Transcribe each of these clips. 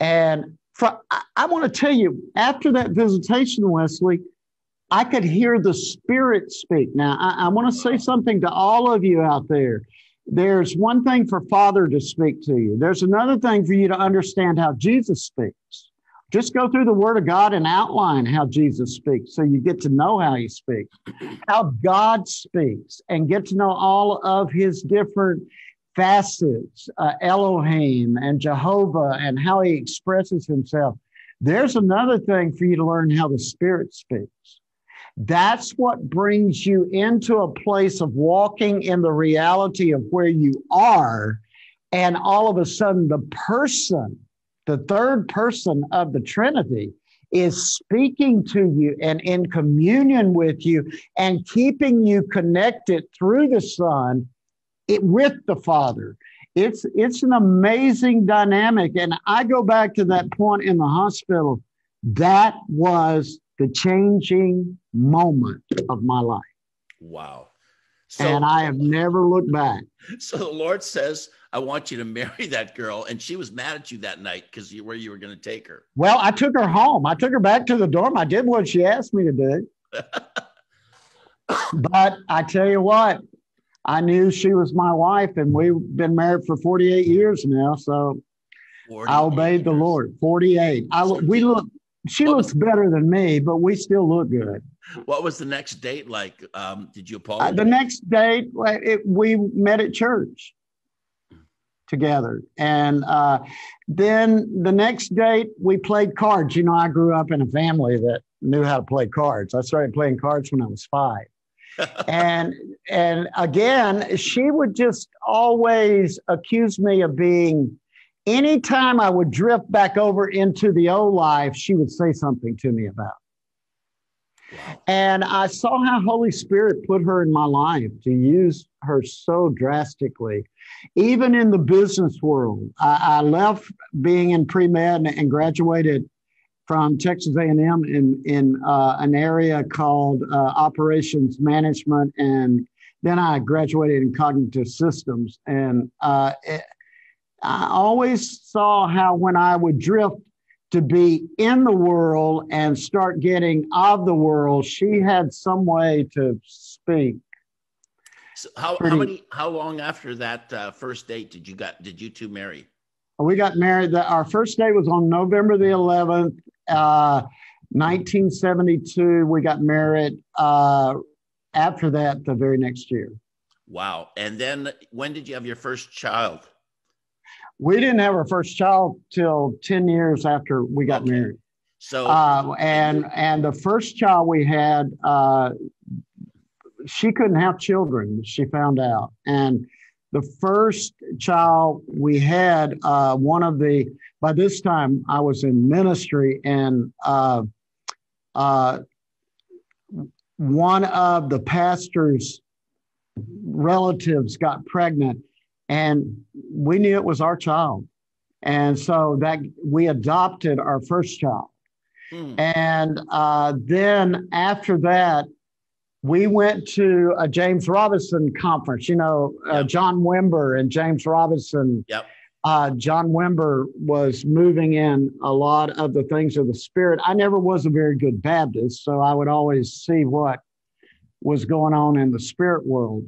And for, I, I want to tell you, after that visitation, Wesley, I could hear the Spirit speak. Now, I, I want to say something to all of you out there. There's one thing for Father to speak to you. There's another thing for you to understand how Jesus speaks. Just go through the Word of God and outline how Jesus speaks so you get to know how He speaks, how God speaks, and get to know all of His different facets, uh, Elohim and Jehovah, and how He expresses Himself. There's another thing for you to learn how the Spirit speaks. That's what brings you into a place of walking in the reality of where you are. And all of a sudden, the person, the third person of the Trinity, is speaking to you and in communion with you and keeping you connected through the Son it, with the Father. It's, it's an amazing dynamic. And I go back to that point in the hospital. That was the changing moment of my life. Wow. So, and I have never looked back. So the Lord says, I want you to marry that girl. And she was mad at you that night because you where you were going to take her. Well, I took her home. I took her back to the dorm. I did what she asked me to do. but I tell you what, I knew she was my wife, and we've been married for 48 years now. So I obeyed years. the Lord. 48. I, we look she what looks was, better than me, but we still look good. What was the next date like? Um, did you apologize? Uh, the next date, it, we met at church together. And uh, then the next date, we played cards. You know, I grew up in a family that knew how to play cards. I started playing cards when I was five. And and again, she would just always accuse me of being anytime I would drift back over into the old life, she would say something to me about. And I saw how Holy Spirit put her in my life to use her so drastically. Even in the business world, I, I left being in pre med and, and, graduated from Texas A&M in in uh, an area called uh, operations management, and then I graduated in cognitive systems. And uh, it, I always saw how when I would drift to be in the world and start getting of the world, she had some way to speak. So how, Pretty, how many how long after that uh, first date did you got did you two marry? We got married. The, our first date was on November the 11th, uh, 1972. We got married. Uh, after that, the very next year. Wow! And then when did you have your first child? we didn't have our first child till 10 years after we got okay. married. So, uh, and, and the first child we had, uh, she couldn't have children. She found out. And the first child we had, uh, one of the, by this time I was in ministry and, uh, uh, one of the pastor's relatives got pregnant and we knew it was our child. And so that we adopted our first child. Mm. And uh, then after that, we went to a James Robison conference. You know, uh, yep. John Wimber and James Robison. Yep. Uh, John Wimber was moving in a lot of the things of the Spirit. I never was a very good Baptist, so I would always see what was going on in the spirit world.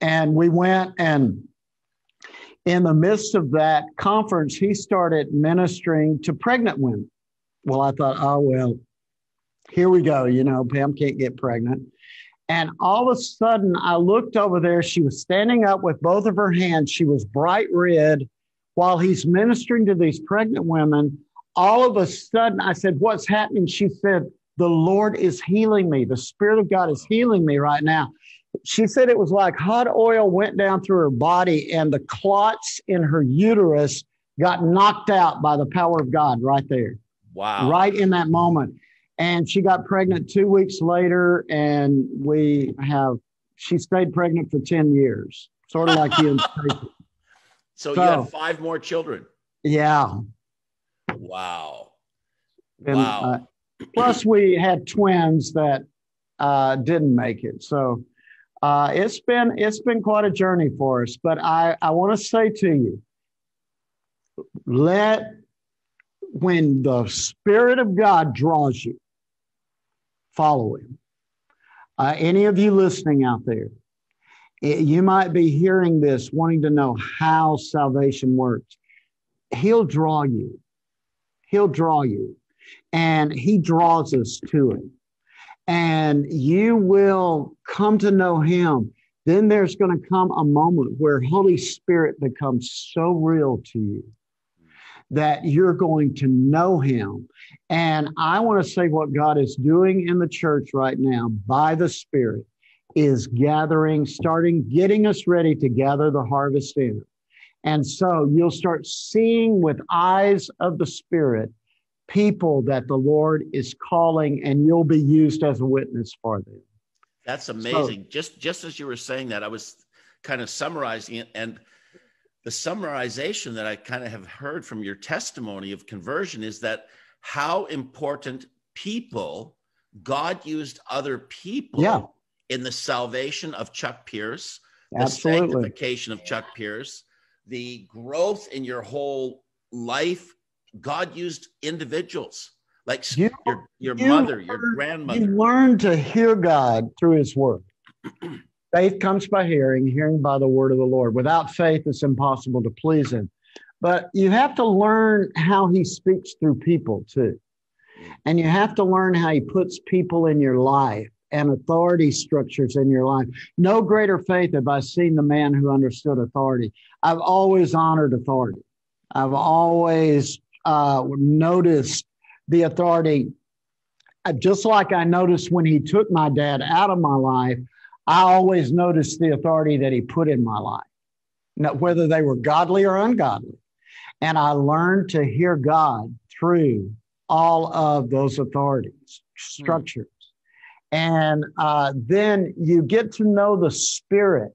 And we went and in the midst of that conference, he started ministering to pregnant women. Well, I thought, oh, well, here we go. You know, Pam can't get pregnant. And all of a sudden, I looked over there. She was standing up with both of her hands. She was bright red while he's ministering to these pregnant women. All of a sudden, I said, What's happening? She said, The Lord is healing me. The Spirit of God is healing me right now she said it was like hot oil went down through her body and the clots in her uterus got knocked out by the power of God right there. Wow. Right in that moment. And she got pregnant two weeks later, and we have, she stayed pregnant for 10 years, sort of like you and. So, so you had five more children. Yeah. Wow. And, wow. Uh, plus, we had twins that uh, didn't make it. So, uh, it's been it's been quite a journey for us, but I, I want to say to you, let when the Spirit of God draws you, follow Him. Uh, any of you listening out there, you might be hearing this, wanting to know how salvation works. He'll draw you. He'll draw you. And He draws us to Him. And you will come to know Him. Then there's going to come a moment where Holy Spirit becomes so real to you that you're going to know him. And I want to say what God is doing in the church right now by the Spirit is gathering, starting, getting us ready to gather the harvest in. And so you'll start seeing with eyes of the Spirit people that the Lord is calling, and you'll be used as a witness for them. That's amazing. So, just just as you were saying that, I was kind of summarizing it, and the summarization that I kind of have heard from your testimony of conversion is that how important people, God used other people yeah. In the salvation of Chuck Pierce, the Absolutely. sanctification of Chuck Pierce, the growth in your whole life. God used individuals like you, your, your you mother, learn, your grandmother. You learn to hear God through his word. Faith comes by hearing, hearing by the word of the Lord. Without faith, it's impossible to please him. But you have to learn how he speaks through people too. Mm. And you have to learn how he puts people in your life and authority structures in your life. No greater faith have I seen the man who understood authority. I've always honored authority. I've always uh, noticed the authority. Just like I noticed when he took my dad out of my life, I always noticed the authority that he put in my life, whether they were godly or ungodly. And I learned to hear God through all of those authorities, structures. Mm. And uh, then you get to know the Spirit.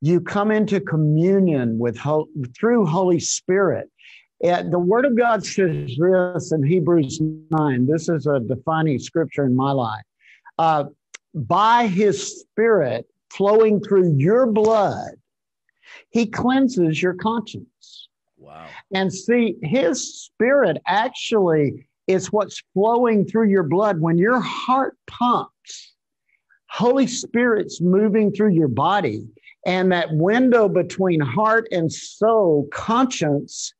You come into communion with through Holy Spirit. And the Word of God says this in Hebrews 9. This is a defining scripture in my life. Uh, by his spirit flowing through your blood, he cleanses your conscience. Wow. And see, his spirit actually is what's flowing through your blood. When your heart pumps, Holy Spirit's moving through your body. And that window between heart and soul, conscience,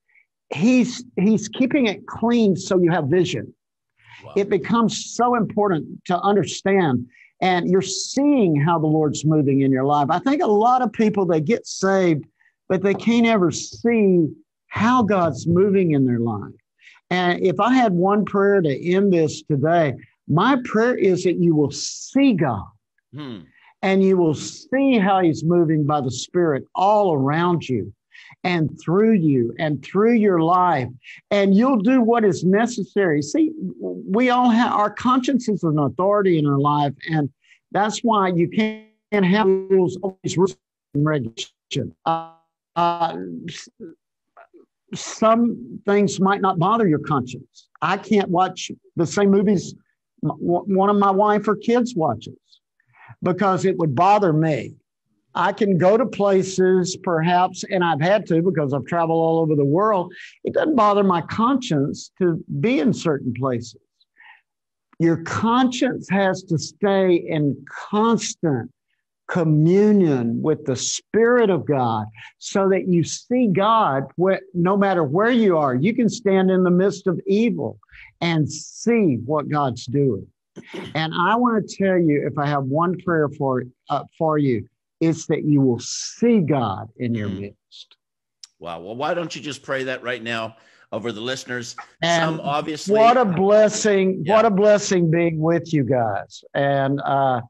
he's he's keeping it clean so you have vision. Wow. It becomes so important to understand and you're seeing how the Lord's moving in your life. I think a lot of people they get saved, but they can't ever see how God's moving in their life. And if I had one prayer to end this today, my prayer is that you will see God hmm. and you will see how He's moving by the Spirit all around you and through you and through your life. And you'll do what is necessary. See, we all have our conscience is an authority in our life. And that's why you can't have rules, always rules and regulation. Uh, uh, some things might not bother your conscience. I can't watch the same movies one of my wife or kids watches because it would bother me. I can go to places perhaps, and I've had to because I've traveled all over the world. It doesn't bother my conscience to be in certain places. Your conscience has to stay in constant communion with the Spirit of God so that you see God where, no matter where you are. You can stand in the midst of evil and see what God's doing. And I want to tell you, if I have one prayer for, uh, for you, it's that you will see God in your mm. midst. Wow. Well, why don't you just pray that right now over the listeners? And Some obviously. What a blessing. Yeah. What a blessing being with you guys. And uh,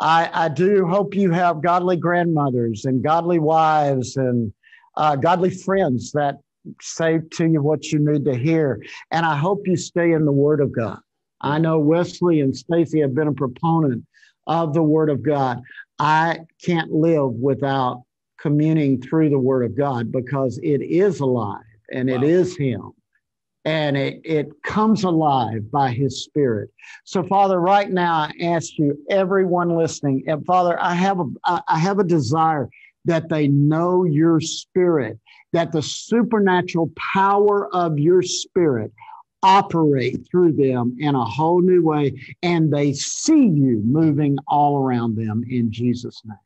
I, I do hope you have godly grandmothers and godly wives and uh, godly friends that say to you what you need to hear. And I hope you stay in the Word of God. I know Wesley and Stacy have been a proponent of the Word of God. I can't live without communing through the Word of God because it is alive and wow. it is Him. And it, it comes alive by His Spirit. So, Father, right now I ask you, everyone listening, and Father, I have a I have a desire that they know your spirit, that the supernatural power of your spirit operate through them in a whole new way and they see you moving all around them in Jesus' name.